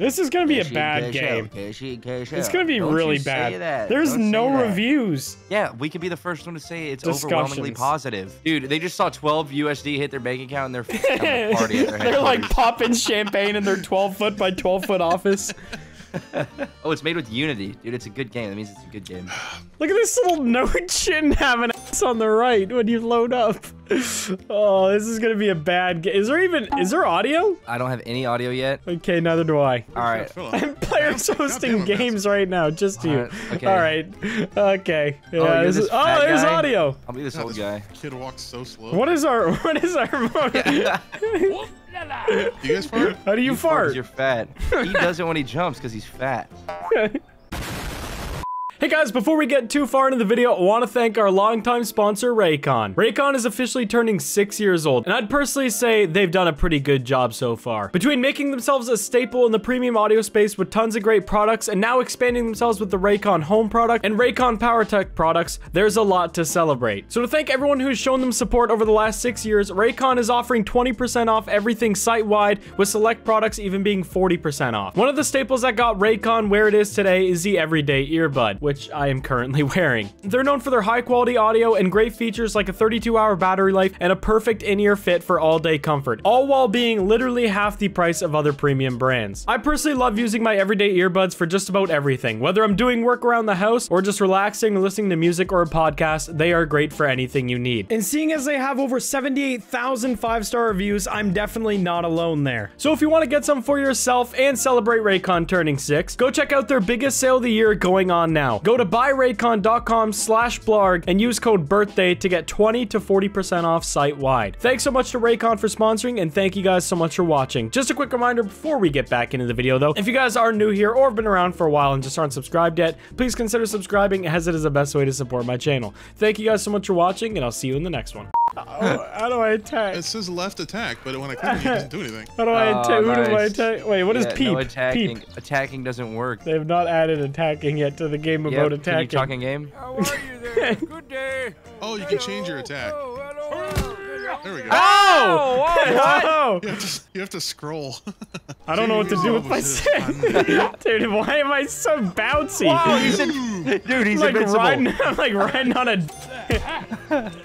This is gonna be a bad casho, game. cashy, casho. It's gonna be Don't really you say bad. that. There's Don't say no that. reviews. Yeah, we could be the first one to say it's overwhelmingly positive. Dude, they just saw 12 USD hit their bank account and they're having party at their They're like popping champagne in their 12 foot by 12 foot office. Oh, it's made with Unity. Dude, it's a good game. That means it's a good game. Look at this little note shouldn't have an ass on the right when you load up. Oh, this is gonna be a bad game. Is there even is there audio? I don't have any audio yet. Okay, neither do I. All right. Players hosting damn it, games right now, just you. Alright, okay. All right. Okay. Oh, yeah, you're this this is- oh, there's guy? audio. I'll be this old guy. Kid walks so slow. What is our what is our You guys fart? How do you, You fart? because You're fat. He doesn't when he jumps because he's fat. Hey guys, before we get too far into the video, I want to thank our longtime sponsor, Raycon. Raycon is officially turning six years old, and I'd personally say they've done a pretty good job so far. Between making themselves a staple in the premium audio space with tons of great products, and now expanding themselves with the Raycon Home product and Raycon PowerTech products, there's a lot to celebrate. So to thank everyone who's shown them support over the last six years, Raycon is offering 20% off everything site-wide, with select products even being 40% off. One of the staples that got Raycon where it is today is the everyday earbud, which I am currently wearing. They're known for their high quality audio and great features like a 32 hour battery life and a perfect in-ear fit for all day comfort, all while being literally half the price of other premium brands. I personally love using my everyday earbuds for just about everything. Whether I'm doing work around the house or just relaxing listening to music or a podcast, they are great for anything you need. And seeing as they have over 78,000 five-star reviews, I'm definitely not alone there. So if you want to get some for yourself and celebrate Raycon turning 6, go check out their biggest sale of the year going on now. Go to buyraycon.com slash blarg and use code birthday to get 20 to 40% off site-wide. Thanks so much to Raycon for sponsoring and thank you guys so much for watching. Just a quick reminder before we get back into the video though, if you guys are new here or have been around for a while and just aren't subscribed yet, please consider subscribing as it is the best way to support my channel. Thank you guys so much for watching and I'll see you in the next one. Oh, how do I attack? It says left attack, but when I click it, it doesn't do anything. How do I Oh, attack? Who do I nice. attack? Wait, what is Yeah, peep? No attacking. Peep. Attacking doesn't work. They have not added attacking yet to the game Yep, about Can you attacking. talk in game? How are you there? Good day. Oh, you can change your attack. Oh, hello. There we go. Oh! Oh, Oh! You have to, you have to scroll. I don't know what to do with my stick. Dude, why am I so bouncy? Wow, he's in, dude, he's like invincible. riding, I'm like riding on a.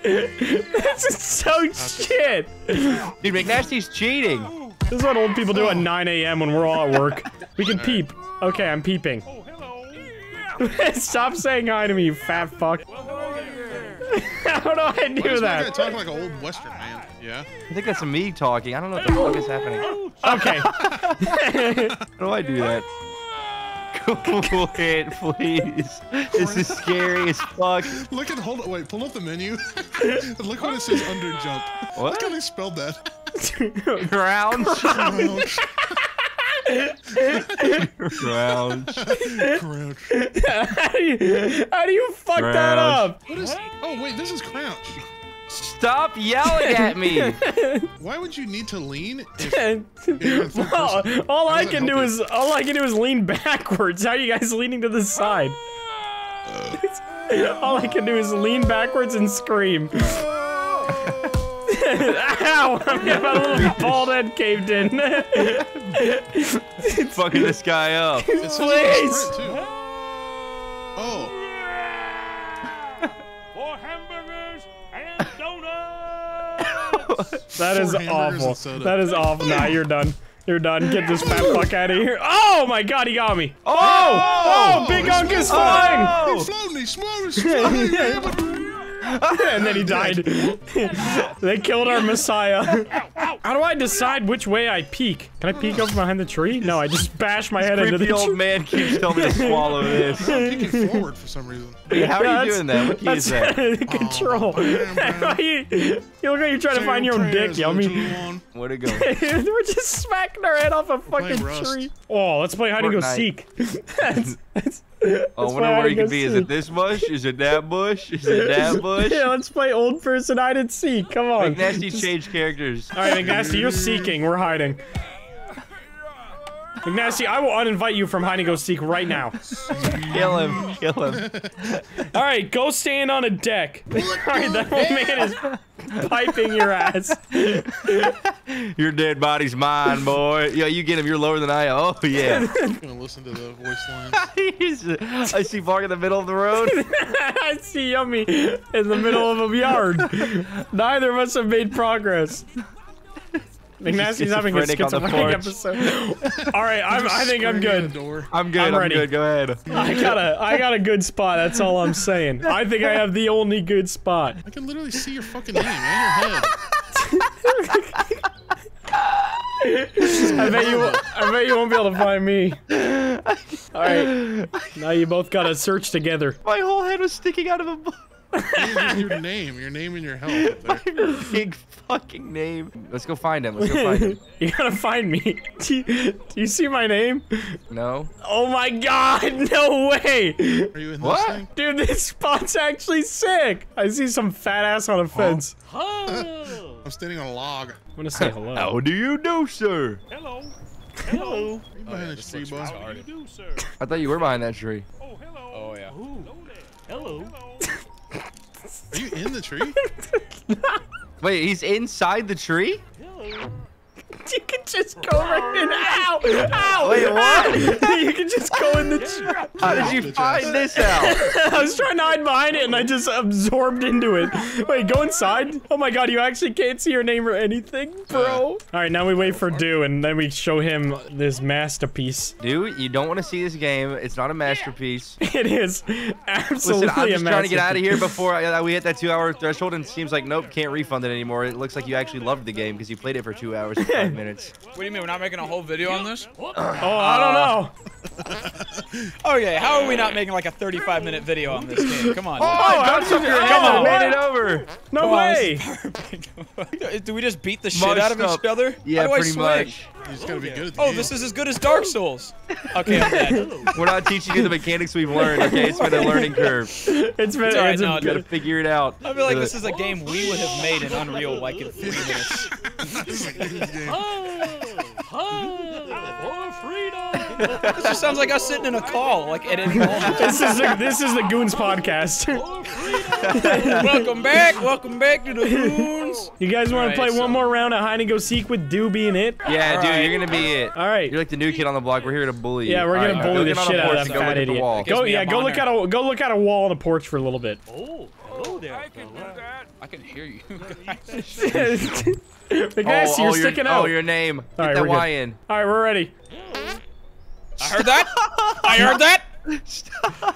this is so shit. Dude, McNasty's cheating. This is what old people do at 9 a.m. when we're all at work. We can peep. Okay, I'm peeping. Oh. Stop saying hi to me, you fat fuck. How do I do Why that? does talk like an old Western man? Yeah. I think that's me talking. I don't know what the fuck is happening. Okay. How do I do that? Quit, please. This is scary as fuck. Look at hold. Up wait, pull up the menu. Look what it says under jump. What? Look how they spelled that. Ground. Crouch. Crouch. how, do you, how do you fuck that up? What is? Oh wait, this is crouch. Stop yelling at me. Why would you need to lean? If you're in third Well, all I can do help is all I can do is lean backwards. How are you guys leaning to the side? Uh, all I can do is lean backwards and scream. Uh, Ow! I got my little bald head caved in. Fucking this guy up. It Please. can sprint, too. Oh, For hamburgers and donuts. that is awful. That is awful. Nah, you're done. You're done. Get this fat fuck out of here. Oh my god, he got me. Oh! Oh! oh Big he's Unk is floating. flying! he's floating. He's floating. He's floating. Man. and then he died. they killed our messiah. How do I decide which way I peek? Can I peek up behind the tree? No, I just bash my head into Creepy the old tree. man keeps telling me to swallow this. Peeking forward for some reason. Hey, how are Yeah, you doing that? What key is That's that? control. Oh, bam, bam. you, you look like you're trying to find your own dick, yummy. Where'd it go? We're just smacking our head off a playing fucking tree. Oh, let's play hide and go Fortnite. seek. That's, oh, that's, I wonder where you go could be. Is it this bush? Is it that bush? Is it that bush? Yeah, let's play old person hide and seek. Come on. McNasty Just- changed characters. All right, McNasty, you're seeking. We're hiding. McNasty, I will uninvite you from hide and go seek right now. Kill him. Kill him. All right, go stand on a deck. All right, that old man is piping your ass. Your dead body's mine, boy. Yo, you get him. You're lower than I am. Oh, yeah. I'm gonna listen to the voice lines. I see Bark in the middle of the road. I see Yummy in the middle of a yard. Neither of us have made progress. McNasty's having a schizophrenic on the schizophrenic porch. episode. All right, I'm, I think I'm Screaming at good. the. I'm good. I'm I'm, ready. good. Go ahead. I got a, I got a good spot. That's all I'm saying. I think I have the only good spot. I can literally see your fucking name and your head. I bet you, I bet you won't be able to find me. All right, now you both got to search together. My whole head was sticking out of a bu- Your, your name, your name and your health. Up there. big fucking name. Let's go find him. Let's go find him. You gotta find me. Do you, do you see my name? No. Oh my god, no way! Are you in What? this thing? Dude, this spot's actually sick. I see some fat ass on a fence. I'm standing on a log. I'm gonna say hello. How do you do, sir? Hello. Hello. Are you behind this tree, bud? How do you do, sir? I thought you were behind that tree. Oh, hello. Oh yeah. Hello there. Hello. Are you in the tree? Wait, he's inside the tree? Hello. You can just go right in. Ow! Ow! Wait, what? Ow! you can just go in the. Tr- How did you find this out? I was trying to hide behind it and I just absorbed into it. Wait, go inside. Oh my god, you actually can't see your name or anything, bro. Uh, All right, now we wait for Do and then we show him this masterpiece. Dude, you don't want to see this game. It's not a masterpiece. It is absolutely Listen, I'm just trying to get out of here before I, uh, we hit that two-hour threshold, and it seems like nope, can't refund it anymore. It looks like you actually loved the game because you played it for two hours and five minutes. What do you mean we're not making a whole video on this? Oh, I oh, uh, don't know. Okay, how are we not making like a 35 minute video on this game? Come on. Oh, I got something. oh, Come on, what? made it over. No Come way. this do we just beat the shit out of each up. other? Yeah, how do I pretty swing? much. Oh, oh, you just gotta be good at the Oh, game. this is as good as Dark Souls. Okay, I'm dead. We're not teaching you the mechanics we've learned. Okay, it's been a learning curve. It's been. It's alright, it's a- no, gotta figure it out. I feel like uh, this is a game we would have made in Unreal like in three minutes. This is This just sounds like us sitting in a call, like at any moment. this is the, this is the Goons podcast. welcome back, welcome back to the Goons. you guys want to Alright, play one more round of hide and go seek with Do being it? Yeah, dude, Alright. you're gonna be it. All right. You're like the new kid on the block. We're here to bully you. Yeah, we're gonna Alright, bully go the get on shit out of and that go fat look at the idiot. wall. Go, yeah, a go look at a go look at a wall on the porch for a little bit. Oh, hello there. I can do that. I can hear you guys. the guys, oh, you're oh, sticking your, out. Oh, your name. Get Alright, that. Y in. All right, we're ready. I heard that. I heard that.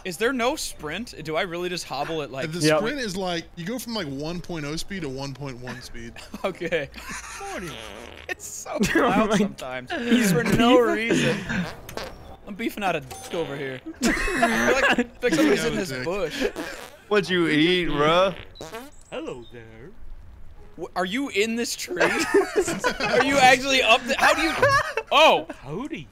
Is there no sprint? Do I really just hobble it like? The Yep. sprint is like you go from like 1.0 speed to 1.1 speed. Okay. It's so Oh loud my- sometimes. for no reason. I'm beefing out a dick over here. I feel like, I like somebody's in this Dick. bush. What'd you eat, bruh? Hello there. Are you in this tree? Are you actually up? The, how do you? Oh, Howdy.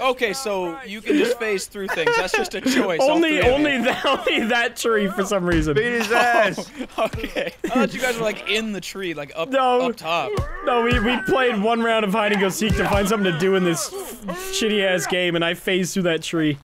Okay. So you can just phase through things. That's just a choice. Only only that only that tree for some reason. Beat his ass. Okay. I thought you guys were like in the tree, like up No. up top. No, we, we played one round of hide and go seek to find something to do in this shitty ass game, and I phased through that tree.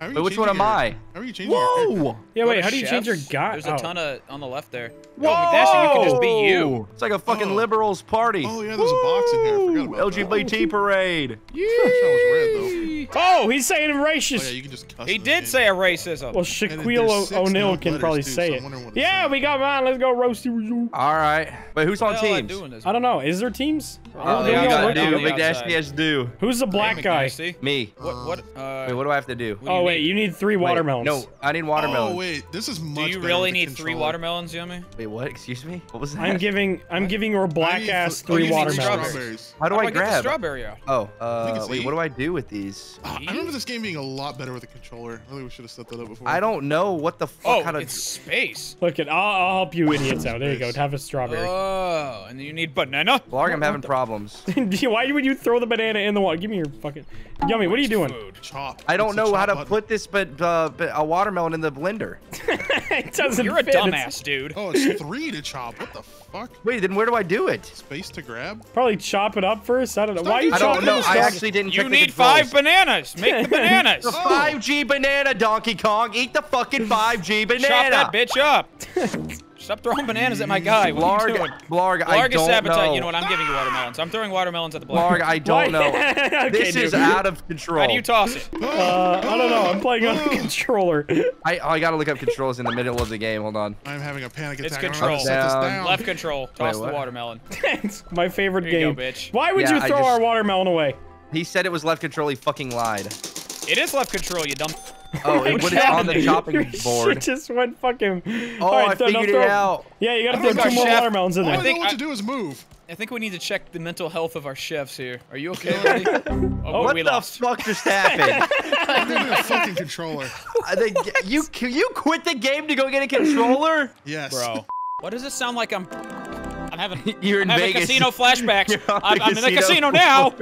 How are you Wait, which one am your- I? How are you changing your? Whoa! Yeah, Go wait, to how do you change your chefs. guy? There's a oh. ton of on the left there. Whoa! Yo, McNasty, you can just be you. It's like a fucking Oh. liberals party. Oh yeah, there's a box in here. I forgot about that. LGBT parade. That was Oh, he's saying though. Oh racist. yeah, you can just cuss. He did say a racism. well, Shaquille there's six O- O'Neal can probably too, say so it. I'm wondering what it's Yeah, we got mine. Let's go roasty resume. All right. But who's on What the hell am I teams? doing this? I don't know. Is there teams? Oh, Oh, they they got all gotta do. Big Dash outside. has to do. Who's the black guy? McNasty. Me. What? What? Uh, Wait, what do I have to do? Oh wait, you need three watermelons. No, I need watermelons. Oh wait, this is much. Do you really need three watermelons, Yummy? Wait, what? Excuse me? What was that? I'm giving I'm giving your black ass fl- three you need watermelons. Strawberries. How do I get grab? strawberry out? Oh, uh, wait. What do I do with these? I remember this game being a lot better with a controller. I think we should have set that up before. I don't know what the fuck. Oh, how to. it's space. Look it, I'll, I'll help you idiots out. There you go. Have a strawberry. Oh, and then you need banana. Blarg, I'm having problems. Why would you throw the banana in the water? Give me your fucking. Yummy, what are you doing? Food. chop. I don't It's know how to button. put this, but uh, but a watermelon in the blender. it doesn't You're a fit. It's dumbass, dude. Oh, it's three to chop. What the fuck? Wait, then where do I do it? Space to grab? Probably chop it up first. I don't know. Stop Why are you it. I chopping don't know. I actually didn't You check need the five controls. Bananas. Make the bananas. The 5G banana, Donkey Kong. Eat the fucking 5G banana. Chop that bitch up. Stop throwing bananas at my guy. What are you doing? Blarg, Blarg, I Blarg don't sabotage. know. You know what? I'm giving you watermelons. I'm throwing watermelons at the Blarg, Blarg. I don't know. Okay, This is out of control. How do you toss it? Uh, I don't know. I'm playing on a controller. I, I gotta look up controls in the middle of the game. Hold on. I'm having a panic attack. I don't know how to control. set this Down. down. Left control. Toss the watermelon. it's my favorite Here you game. go, bitch. Why would Yeah, you throw just- our watermelon away? He said it was left control. He fucking lied. It is left control, you dumb. Oh, it, but it's on the chopping board. shit just went fucking. Oh, All right, I th- now figured it throw- out. Yeah, you gotta throw think two more chef- watermelons in All I there. know think what I- to do is move. I think we need to check the mental health of our chefs here. Are you okay, buddy? Oh, What we the lost. fuck just happened? I'm having a fucking controller. I think you you quit the game to go get a controller? Yes. Bro. What does it sound like I'm... I'm having, You're I'm having Vegas. casino flashbacks. I'm, I'm in the casino now.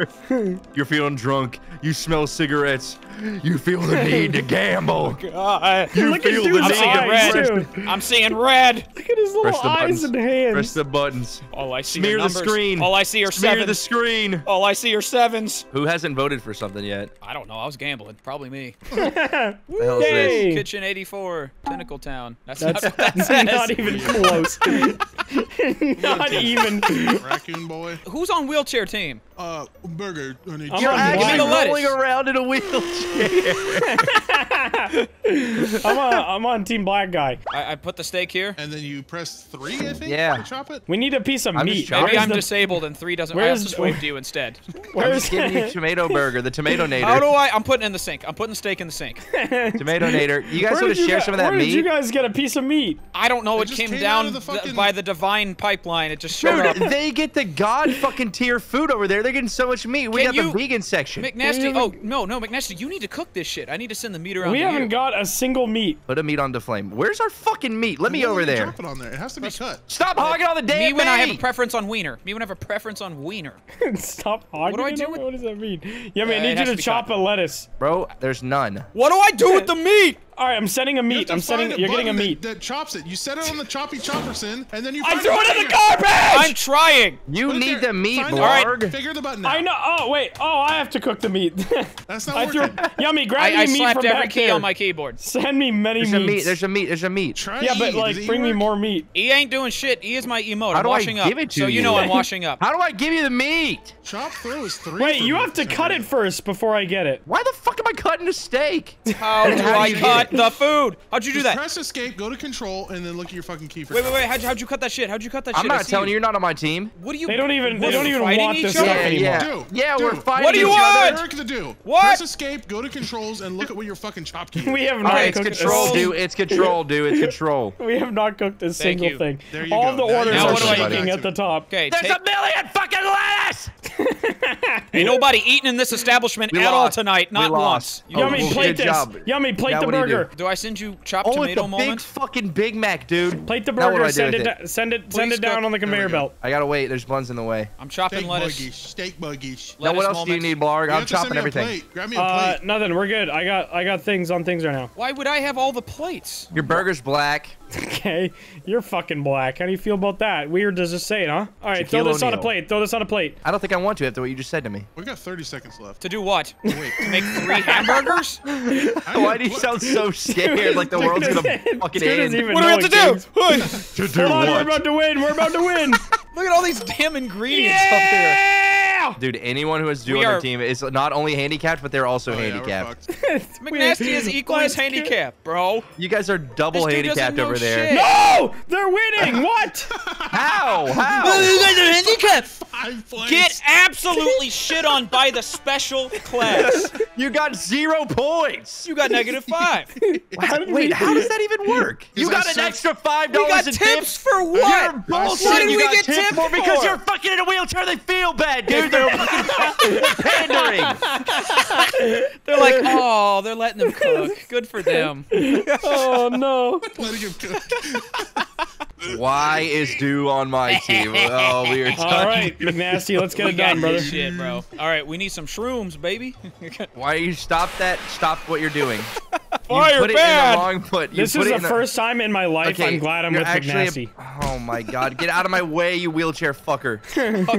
You're feeling drunk. You smell cigarettes. You feel the need to gamble. God. You Look at feel the I'm need seeing to eyes, red. too. I'm seeing red. Look at his little Press the eyes buttons. and hands. Press the buttons. All I see Smear are the screen. All I see are Smear the sevens. screen. All I see are sevens. Who hasn't voted for something yet? I don't know. I was gambling. Probably me. The hell is this? Kitchen 84, Pinnacle Town. That's, That's, not what that that's says. not even close. not even. Raccoon boy. Who's on wheelchair team? Uh, burger. I need I'm You're on actually blind. the lettuce. rolling around in a wheelchair. yeah. I'm on, I'm on Team Black Guy. I, I put the steak here. And then you press three, I think. Yeah. To chop it. We need a piece of I'm meat. Maybe Where's I'm the- disabled and three doesn't. I where's have to the- wave to you instead. I'm just giving you tomato burger, the tomato nader. How do. I? I'm putting it in the sink. I'm putting the steak in the sink. Tomato nader. You guys Where want to share guys- some of that Where did you guys get a piece of meat? I don't know. It It, came came down the fucking- by the divine pipeline. It just showed up. Dude, they get the god fucking tier food over there. They're getting so much meat. We Can got you- the vegan section. McNasty. Oh no, no, McNasty. You need to cook this shit. I need to send the meat around. We haven't got a single meat. Put a meat on the flame. Where's our fucking meat? Let me Why over would you there. Drop it on there. It has to be cut. Stop hogging all the damn Me when I have a preference on wiener. Me when I have a preference on wiener. Stop hogging What do I do with- What does that mean? Yeah, man, Uh, I need you to to chop cut. a lettuce. Bro, there's none. What do I do with the meat? All right, I'm setting a meat. I'm find setting. a You're getting a meat. That, that chops it. You set it on the choppy chopperson, and then you. I threw it in the garbage. I'm trying. You Put need the meat, Find it. Blarg. Figure the button out. I know. Oh wait. Oh, I have to cook the meat. That's not I threw. working. Yummy, grab I, me I meat slapped from every back key there. on my keyboard. Send me many There's a meat. meats. There's a meat. There's a meat. Try yeah, but like, bring me more meat. E ain't doing shit. E is my emote. How I'm do I washing up. give it to so you you? know I'm washing up. How do I give you the meat? Chop throw is three. Wait, you have to cut it first before I get it. Why the fuck am I cutting a steak? How do I you get cut the food? How'd you do Just that? press escape, go to control, and then look at your fucking key for. Wait, wait, wait. How'd you, how'd you cut that shit? How'd you cut that shit? I'm shit? I not telling you. You're not on my team. What do you? They don't even- they don't even want this other? stuff Yeah, anymore. yeah. Do, Yeah, do. we're fighting What do you want? Eric to do. What? Press escape, go to controls, and look at what your fucking chop key. We have not right, it's cooked control, a, dude. It's control, dude. It's control. We have not cooked a single you. thing. There you All go. the orders are know shaking at the top. Okay, There's a million fucking lettuce. ain't nobody eating in this establishment at all tonight. Not lost. once. Oh, Yummy, plate this. Yummy, plate the what do you do? Burger. Do I send you chopped Oh, it's tomato a big fucking Big Mac, dude. Plate the Now what do burger. I do Send it. it? Send it. Send it down cook. on the conveyor belt. I gotta wait. There's buns in the way. I'm chopping Steak lettuce. buggies. Steak buggies. Now, what Lettuce else do you need, Blarg? You I'm have to send chopping everything. plate. Grab me a plate. Uh, nothing. We're good. I got. I got things on things right now. Why would I have all the plates? Your burger's black. Okay, you're fucking black. How do you feel about that? Weird does it say it, huh? All right, Shaquille throw this on a plate. Throw this on a plate. I don't think I want to after what you just said to me. We got 30 seconds left. To do what? Wait. To make three hamburgers? Why do you sound so scared like the world's gonna fucking Dude end? even What do we know have to do? kids. To do Hold on, we're about to win. We're about to win. Look at all these damn ingredients up there. yeah! Dude, anyone who has do on their team is not only handicapped, but they're also Oh, handicapped. fucked. McNasty is equally as Let's handicapped, bro. You guys are double This dude doesn't handicapped over there. Shit. No, they're winning. What? How? How? You guys are handicapped. Five points. Get absolutely shit on by the special class. You got zero points. You got negative five. How did Wait, we- how does that even work? You I got an said- extra five We dollars got in tips for what? You're what? bullshit. What did you we got get tips tips for because you're fucking in a wheelchair. They feel bad, dude. They're fucking pandering. They're like, oh, they're letting them cook. Good for them. Oh no. Letting him cook. Why is Do on my team? Oh, we are done. All right, McNasty, let's get We it got done, brother. shit, bro. All right, we need some shrooms, baby. Why you stop that? Stop what you're doing. Fire put it in the wrong put. You This put is it the in first time in my life Okay, I'm glad I'm with actually McNasty. a- oh my god, get out of my way, you wheelchair fucker.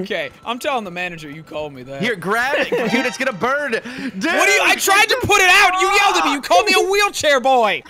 Okay, I'm telling the manager you called me that. Here, grab it, dude. It's gonna burn. Dude, What do you? I tried to put it out. You yelled at me. You called me a wheelchair boy.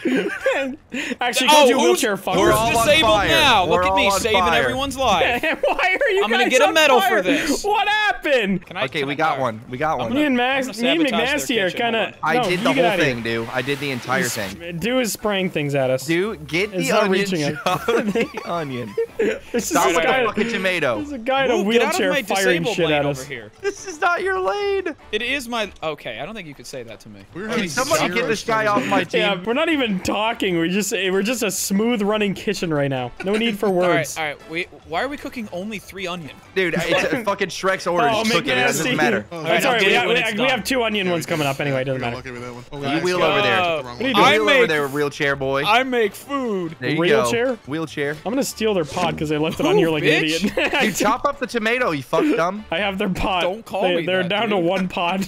Actually, Oh, called you who's, wheelchair who's fucker. We're all disabled fire. now? We're Look at me saving fire. everyone's life. Why are you I'm gonna guys get a medal fire? for this. What happened? Can I, Okay, can we I- got alright. one. We got one. Me and I'm Max, gonna me and sabotage their McNasty are kind of. I no, did you the get whole thing, dude. I did the entire thing. Do is spraying things at us. Dude, get It's the not onion. reaching it. shove the onion. This is Stop a with the guy, fucking tomato. This is a guy in a Move, get out of wheelchair my firing shit lane at over us. here. This is not your lane. It is my. Okay, I don't think you could say that to me. We're Can somebody get this guy off my team? Yeah, we're not even talking. We just we're just a smooth running kitchen right now. No need for words. all right. Wait, why are we cooking only three onion? Dude, it's a fucking Shrek's order. Oh, Just cook it. It doesn't matter. Oh, That's I'll alright. We, have, we, it's we have two onion ones coming up anyway. It doesn't matter. lucky with that one. Oh, You wheel guys, over there. Uh, the wrong what are you one. doing? I Wheel over there, wheelchair boy. I make food. There you Wheelchair? go. Wheelchair. I'm gonna steal their pot because they left it on Who, here like an idiot. You chop up the tomato, you fuck dumb. I have their pot. Don't call they, me They're that, down to one pot.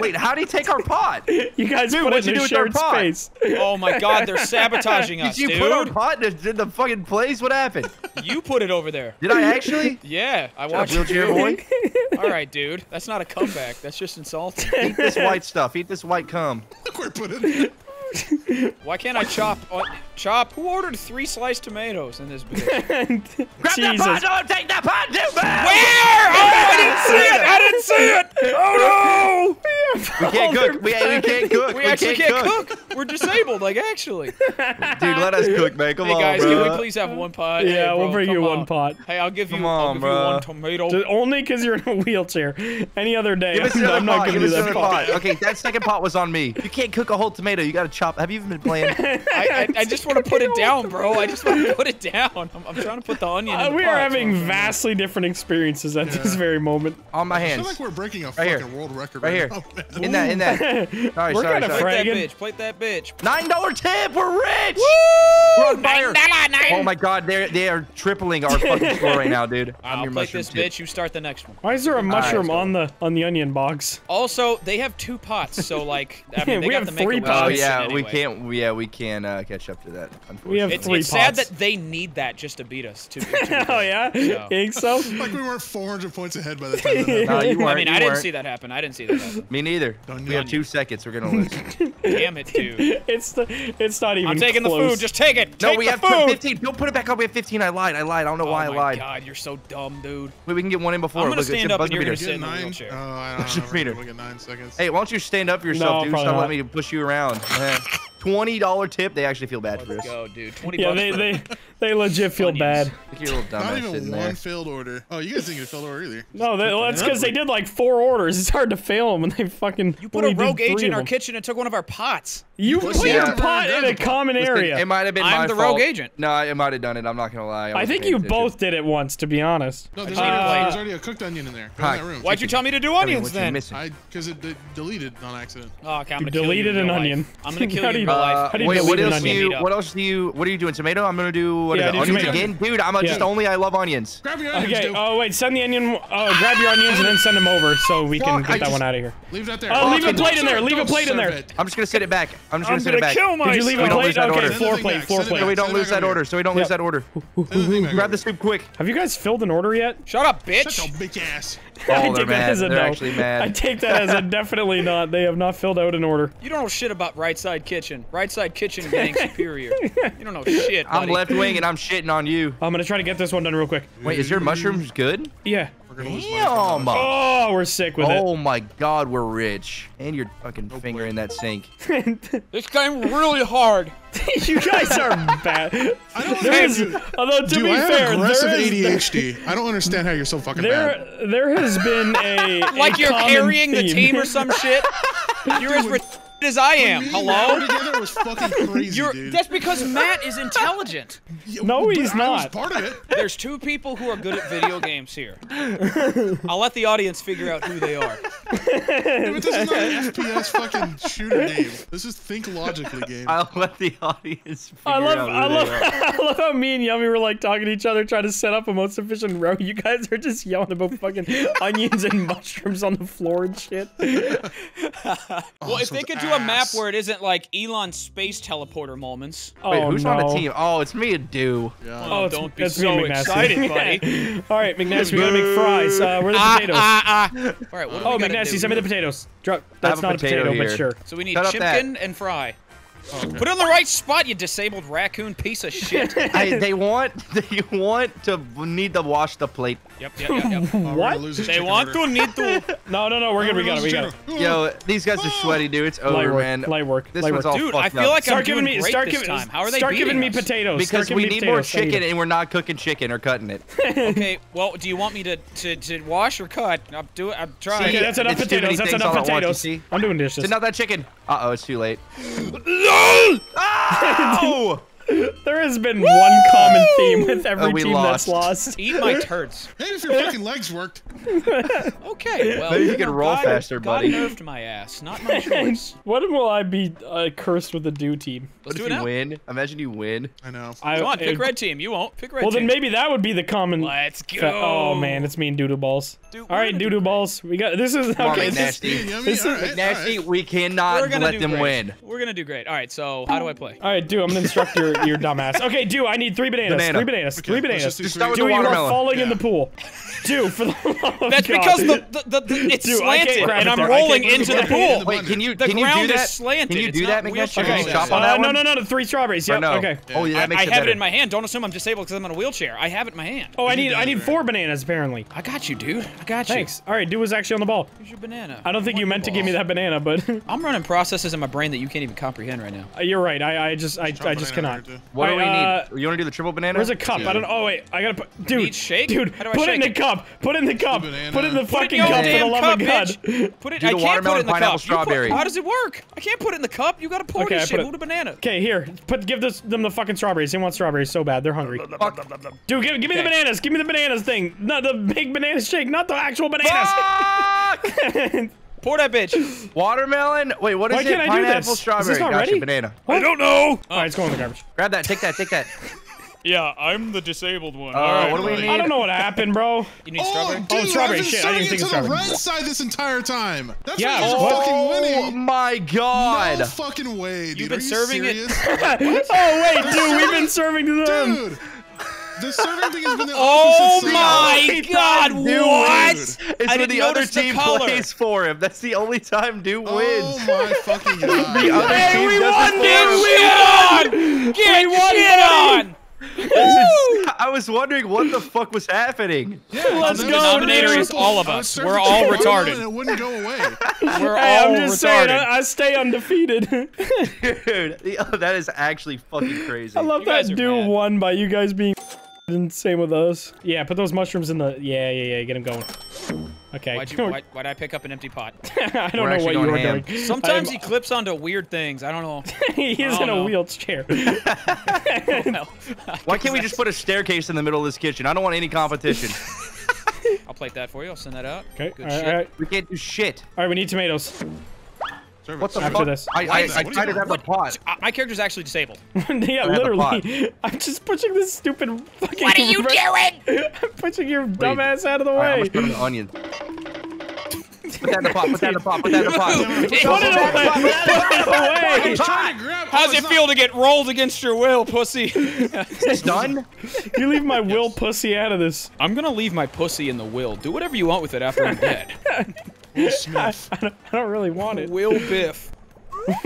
Wait, how do you take our pot? You guys put what'd it in you a do with our shared pot? space. Oh my God, they're sabotaging us, Did you put our pot in the, in the fucking place? What happened? You put it over there. Did I actually? Yeah, I Shut up, watched wheelchair boy. All right, dude. That's not a comeback. That's just insulting. Eat this white stuff. Eat this white cum. Look where I put it. Why can't I chop? Uh, chop? Who ordered three sliced tomatoes in this bitch? Grab that pot! Don't take that pot, dude! Where? Oh, I didn't see it. I didn't see it. Oh no! We can't oh, cook. We, we can't cook. no. We actually can't cook. We're disabled. Like actually. Dude, let us cook, man. Come Hey on, guys, bro. can we please have one pot? Yeah, Hey, we'll bring you come one pot. Hey, I'll give you. Come I'll on, give you bro. one tomato. Just only because you're in a wheelchair. Any other day, Give I'm, I'm not pot. gonna Give do us that pot. pot. Okay, that second pot was on me. You can't cook a whole tomato. You gotta chop. Have you even been playing? I, I, I just want to put it down, bro. I just want to put it down. I'm, I'm trying to put the onion. Uh, in the we pot, are having I'm trying to- vastly different experiences at this very moment. on my hands. I feel hands. like we're breaking a Right here. fucking world record Right here. now. In that, in that. Sorry, We're sorry, kinda sorry. Plate that bitch. Plate that bitch. Nine dollar tip. We're rich. We're on fire. Oh my god, they're they are tripling our fucking score right now, dude. I'm I'll your plate mushroom this tip. bitch. You start the next one. Why is there a mushroom go. on the on the onion box? Also, they have two pots, so like, I mean, they We got have to make three it Oh yeah, we can't. Yeah, we can uh, catch up to that. We have Unfortunately. It's, three it's sad that they need that just to beat us. To, to oh yeah, So. think so? Like we weren't 400 points ahead by the time that. No, you weren't. I mean, I didn't weren't. see that happen. I didn't see that happen. Me neither. Done We have yet. two seconds. We're gonna lose. Damn it, dude. It's the it's not even. I'm taking close. the food. Just take it. no, Take we the have food. 15. Don't put it back up. We have 15. I lied. I lied. I don't know why oh I my lied. god, you're so dumb, dude. Wait, we can get one in before. I'm gonna Look, stand up and you're gonna sit in the nine. wheelchair. Oh, I What's don't your know. meter? We'll get nine seconds. Hey, why don't you stand up for yourself, No, dude? probably Stop not. letting me push you around. Eh. Twenty dollar tip. They actually feel bad for Let's this. go, dude. 20 Yeah, bucks they for- they they legit feel bad. Look at your little Not even one there. failed order. Oh, you guys didn't get a failed order either. No, they, well, that's because they did like four orders. It's hard to fail them when they fucking. You put a rogue agent in our kitchen and took one of our pots. You Pussy. put Yeah. your pot in a common Listen, area. It might have been I'm my the fault. rogue agent. No, it might have done it. I'm not gonna lie. I wasn't think you attention. both did it once, to be honest. No, there's, Uh, already, there's already a cooked onion in there. Go Hi. in that room. Why'd you tell me to do onions what you're then? I because it, it deleted on accident. Oh, okay, I'm You gonna kill you deleted an onion. I'm gonna kill you do real Uh, life. How wait, what else do onion? you? What else do you? What are you doing? Tomato? I'm gonna do what is Yeah, do Onions tomato. again, dude. I'm a, just only I love onions. Grab your onions, Okay. dude. Oh wait, send the onion. Oh, grab your onions and then send them over so we can get I that just- one out of here. Leave that there. Oh, leave a plate in there, leave a plate in there. it. I'm just gonna sit it back. I'm just gonna sit gonna it back. kill Did you leave a plate? lose Okay, order. Four the thing plate, back, four plate. So we don't lose that order. So we don't lose that order. Send the thing back Grab the over soup quick. Have you guys filled an order yet? Shut up, bitch. Shut your bitch ass. I Oh, they're take that as a They're no. actually mad. I take that as a definitely not. They have not filled out an order. You don't know shit about right side kitchen. Right side kitchen gang superior. You don't know shit, I'm left wing and I'm shitting on you. I'm gonna try to get this one done real quick. Wait, is your mushrooms good? Yeah. We're gonna lose money from those. Oh, we're sick with Oh my god, we're rich. And you're fucking finger in that sink. This game really hard. you guys are bad. I don't There is, understand. although to Dude, be I have fair, aggressive there is, ADHD. I don't understand how you're so fucking bad. there, there has been a Like a you're common carrying the team or some shit. You're as retarded as I am. Me and Matt Hello? together was fucking crazy, You're, dude. that's because Matt is intelligent. Yeah, No, he's not. part of it. There's two people who are good at video games here. I'll let the audience figure out who they are. Dude, this is not an FPS fucking shooter game. This is think logically game. I'll let the audience figure I love, out I love. I love how me and Yummy were like talking to each other, trying to set up a most efficient row. You guys are just yelling about fucking onions and mushrooms on the floor and shit. well, if they could it's do a map where it isn't like Elon space teleporter moments. Oh, Wait, who's no. on the team? Oh, it's me and Do. Yeah. Oh, Don't be so me, excited, buddy. All right, McNasty, we gotta make fries. Uh, where are the Ah, potatoes? ah, ah. All right, what do oh, we gotta McNasty, do? Send me the potatoes. Drop. That's a not a potato potato, but sure. So we need Cut up that. chimpkin and fry. Oh, Put it on the right spot, you disabled raccoon piece of shit. I, they want they want to need to wash the plate. Yep, yep, yep. Oh, What? lose this They want to, need to. No, no, no, we're good. We got it. We got it. Yo, these guys are sweaty, dude. It's Light over, work. man. Light work. This light one's work. all Dude, I fucked feel up. like I'm Start doing giving me. great Start this giving. time. How are they Start beating giving me potatoes. Because we need more potatoes. I chicken and we're not cooking chicken or cutting it. Okay, well, do you want me to to, to wash or cut? I'll do it. I'm trying. Okay, that's enough It's too many potatoes. That's enough all at you potatoes. see? I'm doing dishes. It's not that chicken. Uh oh, it's too late. no! There has been one common theme with every Oh, we team that's lost. lost. Eat my turds. Maybe if your fucking legs worked. Okay, well. Maybe you could roll God- faster, God buddy. nerfed my ass, not my choice. when will I be uh, cursed with the do team? Let's What if you now. win? Imagine you win. I know. I, Come on, pick it- red team. You won't. Pick red Well, team. Well, then maybe that would be the common. Let's go. Oh man, it's me and doodoo balls. Dude, All we're right, gonna do doodoo great. balls. We got this is Come on, okay. McNasty. This, Yummy, yummy, this is- all right, Nasty, all right. we We're cannot gonna let them great. win. We're gonna do great. All right, so how do I play? all right, dude, I'm gonna instruct your your dumbass. Okay, do. I need three bananas. Banana. Three bananas. Okay, three bananas. just do start with Do the you are watermelon. falling in the pool. Do for the love of That's God. because the, the, the, the it's Dude, slanted and I'm rolling into the pool. Wait, can you The can you ground do is that? slanted. Can you do not that, McNasty? wheelchair Can you chop on Uh, that no, one? no, no, no. Three strawberries. Or Yep. no? Okay. Oh, yeah, I, that makes I it have it in my hand. Don't assume I'm disabled because I'm in a wheelchair. I have it in my hand. Oh, I need I need four bananas apparently. I got you, dude. I got you. Thanks. All right, dude was actually on the ball. Here's your banana. I don't think you meant to give me that banana, but I'm running processes in my brain that you can't even comprehend right now. you're right. I I just I, I just cannot. There, too. What do we uh, need? You want to do the triple banana? Where's a cup? I don't. Oh wait, I gotta put. Dude, need shake? dude, How do I put it in shake the cup. Put it in the cup. banana. Put it in the Put Put it fucking in cup for the love cup, of God. bitch. Put it. Do I the can't put it in the cup. You put- strawberry. how does it work? I can't put it in the cup. You gotta pour Okay, this put shit. it- Who the banana? Okay, here. Put give this them the fucking strawberries. They want strawberries so bad. They're hungry. Dude, give, give me the bananas. Give me the bananas thing. Not the big banana shake, not the actual bananas. Fuck! Pour that bitch. Watermelon? Wait, what is Why it? can't I do Pineapple, this? Is this strawberry. not Gotcha, ready? banana. I don't know. All right, it's going in the garbage. Grab that. Take that. Take that. Yeah, I'm the disabled one. Uh, what do we need? I don't know what happened, bro. You need Oh, strawberry. dude, Oh, strawberry, I've been shit, I didn't serving think it of to the strawberry. red side this entire time. That's Yeah, why you're what? fucking Oh my god. No fucking way, dude. You've been Are you serving it- oh wait, dude, we've been serving to them. Dude, the serving thing has been the oh, oh my side. God! Dude, What? It's I when didn't the other notice the team plays for him. That's the only time Dude Oh wins. my fucking god. The other Hey, team we won, dude, we won! Get We won, shit buddy! on! This is- I was wondering what the fuck was happening. Yeah, Let's go, was denominator is all of us. serving We're all retarded. And it wouldn't go away. We're Hey, all I'm just saying, retarded. I, I stay undefeated. Dude, oh, that is actually fucking crazy. I love You that are dude won by you guys being and same with those. Yeah, put those mushrooms in the. Yeah, yeah, yeah. Get him going. Okay. Why'd, you, why, why'd I pick up an empty pot? I don't We're know what you were going ham. doing. Sometimes I'm- he clips onto weird things. I don't know. he is I in a wheelchair. Well, Why can't we just put a staircase in the middle of this kitchen? I don't want any competition. I'll plate that for you. I'll send that out. Okay. Good All right, shit. all right. we can't do shit. All right. We need tomatoes. Serve What the After fuck? this. I, I, Why is? I tried to have a pot. Uh, my character's actually disabled. yeah, literally. I'm just pushing this stupid fucking. What are you doing? I'm pushing your dumbass out of the All right, I'm way. gonna an onion. Put that in the pot. Put that in the pot. Put that in the pot. Put it away. Put it away. I'm trying to grab. How's it feel to get rolled against your will, pussy? It's done. You leave my will pussy out of this. I'm gonna leave my pussy in the will. Do whatever you want with it after I'm dead. Not Will Smith. I don't, I don't really want it. will Biff.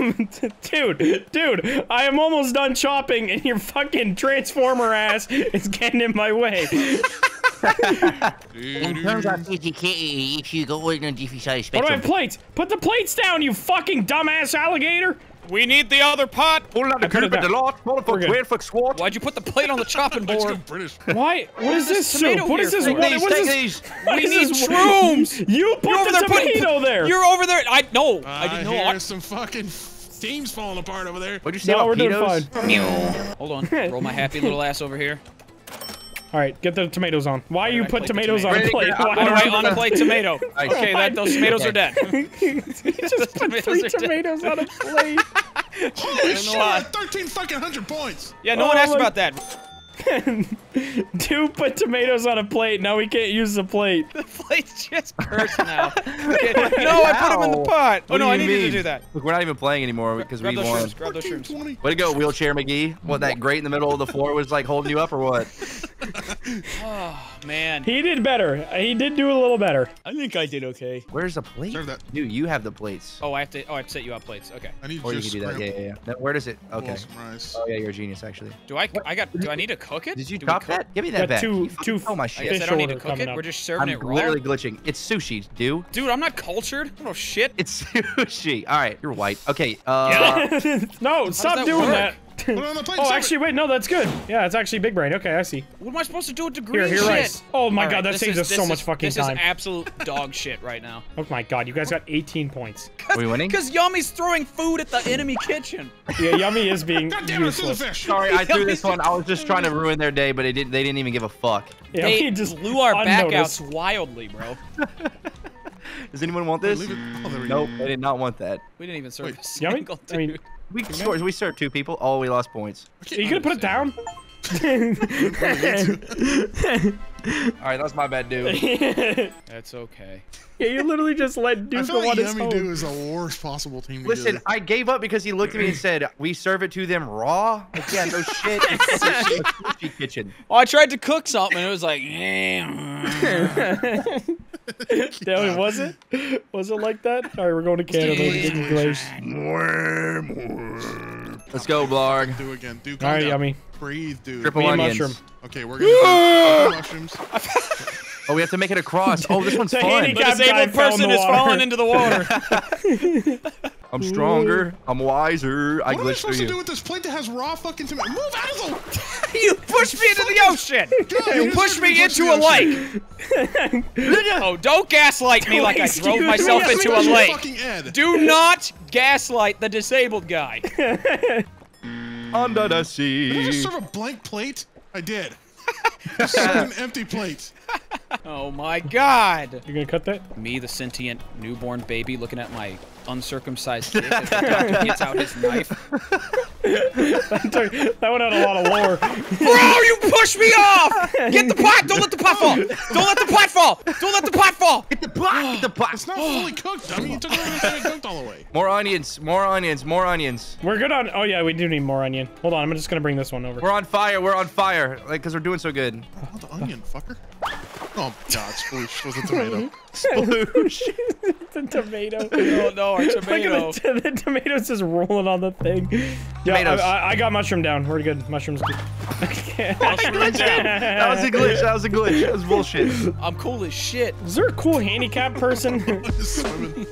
dude, dude, I am almost done chopping and your fucking transformer ass is getting in my way. Dude, Turns out basically if you go in a different size What do I have plates? Put the plates down, you fucking dumbass alligator! We need the other pot. Pull out the put it group at the lot. Small We're for good. square for squat. Why'd you put the plate on the chopping board? British. Why? What is this soup? What is this? for? What, Take these. what is this? We need this? shrooms. You put the there tomato there. You're over there. I no. I I didn't know. hear some fucking teams falling apart over there. What'd you say No, about we're doing fine. hold on. Roll my happy little ass over here. All right, get the tomatoes on. Why you put plate the tomatoes on a plate? Ready? Why How do I on a plate tomato? Okay, that those tomatoes are dead. just put tomatoes three tomatoes on a plate? Holy shit, why. 13 fucking hundred points. Yeah, no Oh, one asked oh look. about that. Dude put tomatoes on a plate. Now we can't use the plate. The plate's just cursed now. Okay, no, I put them in the pot. Oh What do no, I you needed to do that. Look, we're not even playing anymore because Grab we those won. shrooms. Grab those Fucking shrooms. Way to go, wheelchair McGee. What, that grate in the middle of the floor was like holding you up or what? Oh man. He did better. He did do a little better. I think I did okay. Where's the plate? Serve that. Dude, you have the plates. Oh, I have to. Oh, I have to set you up plates. Okay. I need Or you just can do that. Yeah, yeah, yeah. Now, where does it? Okay. balls rice. Oh, yeah, you're a genius, actually. Do I? I got. Do I need to cook it? Did you Do we chop that? Give me that Got back. two- You fucking two stole my I shit. guess I don't need to cook it. up. We're just serving I'm it raw. literally glitching. It's sushi, dude. Dude, I'm not cultured. Oh shit. It's sushi. All right, you're white. Okay. Uh, no, stop doing work? that. Put it on the oh, serve it. actually, wait, no, that's good. Yeah, it's actually big brain. Okay, I see. What am I supposed to do with the Here, green here, shit? rice. Oh my All god, right, that saves is- us so is- much fucking This time. is absolute dog shit right now. Oh my god, you guys got 18 points. are we winning? Because Yummy's throwing food at the enemy kitchen. Yeah, Yummy is being God damn it, it's in the useless. fish. Sorry, I threw this one. I was just trying to ruin their day, but it didn't. They didn't even give a fuck. Yeah, they we just blew our back unnoticed. outs wildly, bro. Does anyone want this? Oh, there we go. Nope, they did not want that. We didn't even serve Wait, a Yummy? single I mean, dude. We scored. We served two people. Oh, we lost points. Are you gonna put it down? All right, that's my bad, dude. That's okay. Yeah, you literally just let I Duke feel go like on his Yummy own. Do is the worst possible team to Listen, do. I gave up because he looked at me and said, "We serve it to them raw." Like, yeah, no shit. It's sushi- sushi kitchen. Oh, I tried to cook something and it was like, Damn it, was it? Was it like that? All right, we're going to Canada. Get English. Let's go, Blarg. Do again. Dude, All calm down. Yummy. Breathe, dude. Triple Me onions. mushroom. Okay, we're gonna do mushrooms. Oh, we have to make it across. Oh, this one's The fun. the disabled person is falling into the water. I'm stronger. I'm wiser. I What am I glitched through supposed to do with this plate that has raw fucking tomato? Move out of the you pushed me into the ocean. God, You just pushed me pushed into a lake. ocean. oh, don't gaslight me like I Excuse drove myself Yummy. into a lake. Do not gaslight the disabled guy. Under the sea. Did I just serve a blank plate? I did. Just an empty plate. Oh my god. You gonna cut that? Me, the sentient newborn baby, looking at my uncircumcised dick as the doctor gets out his knife. that, took, that one had a lot of lore. Bro, you push me off! Get the pot! Don't let the pot fall! Don't let the pot fall! Don't let the pot fall! Get the pot. Get the pot. It's not fully cooked. I mean, you took everything and cooked all the way. More onions. More onions. More onions. We're good on. Oh yeah, we do need more onion. Hold on, I'm just gonna bring this one over. We're on fire. We're on fire. Like, cause we're doing so good. Oh, the onion, fucker. Oh, God, sploosh was a tomato. it's a tomato. Oh no, our Look tomato. at the, the tomatoes just rolling on the thing. Yeah, Tomatoes. I, I, I got mushroom down. We're good. Mushrooms good. Mushroom down. That was a glitch. That was a glitch. That was bullshit. I'm cool as shit. Is there a cool handicap person? Just swimming.